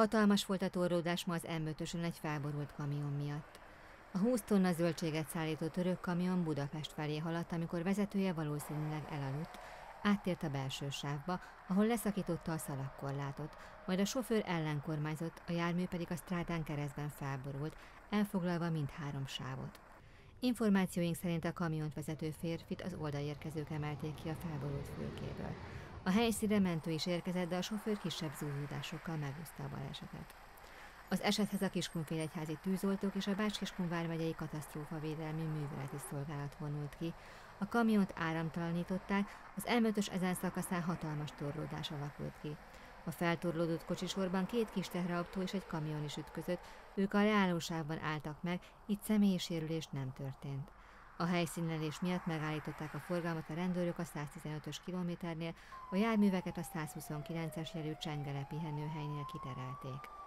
Hatalmas volt a torlódás ma az m egy felborult kamion miatt. A 20 tonna zöldséget szállító török kamion Budapest felé haladt, amikor vezetője valószínűleg elaludt, áttért a belső sávba, ahol leszakította a szalagkorlátot, majd a sofőr ellenkormányzott, a jármű pedig a strádán keresztben felborult, elfoglalva mindhárom sávot. Információink szerint a kamiont vezető férfit az oldalérkezők emelték ki a felborult fülkéből. A helyszínre mentő is érkezett, de a sofőr kisebb zúzódásokkal megúszta a balesetet. Az esethez a Kiskunfélegyházi tűzoltók és a Bács-Kiskun vármegyei katasztrófavédelmi műveleti szolgálat vonult ki. A kamiont áramtalanították, az m ezen szakaszán hatalmas torlódás alakult ki. A feltorlódott kocsisorban két kis teherautó és egy kamion is ütközött, ők a leállósávban álltak meg, itt személyi sérülés nem történt. A helyszínelés miatt megállították a forgalmat a rendőrök a 115-ös kilométernél, a járműveket a 129-es jelű Csengele pihenőhelynél kiterelték.